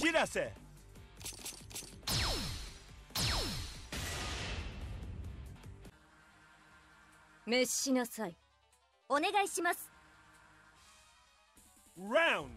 切らせ。滅しなさい。お願いします。1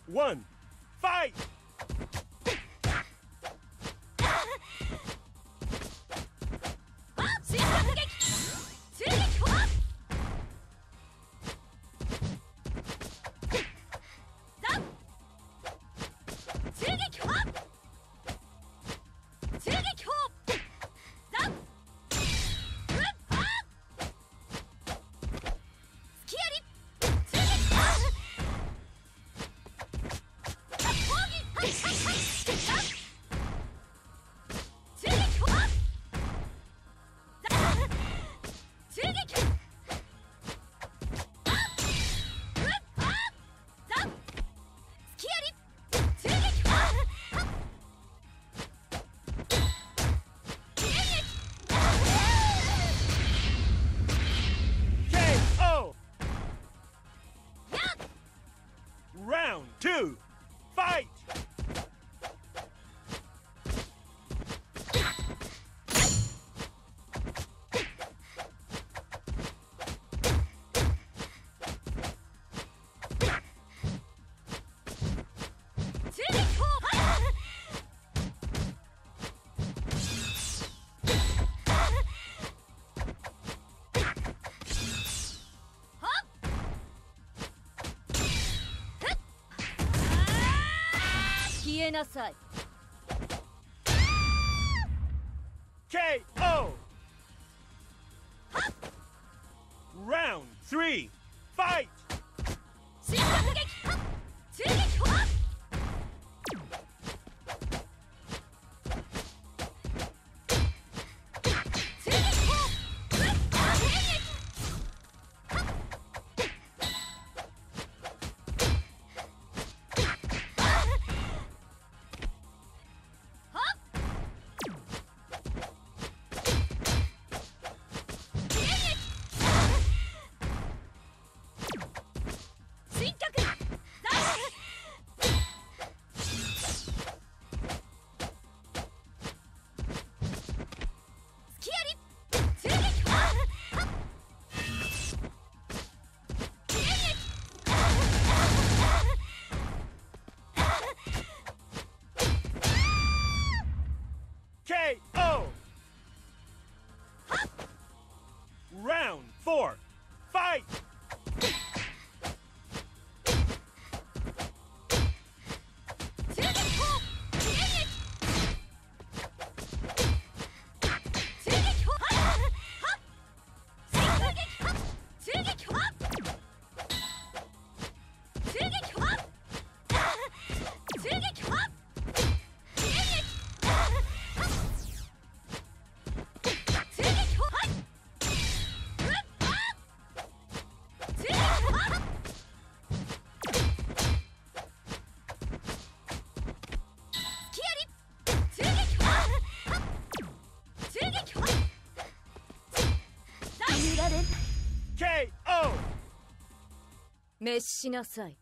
Round two, fight! えなさい。KO Round 3 Fight. four. KO 滅しなさい。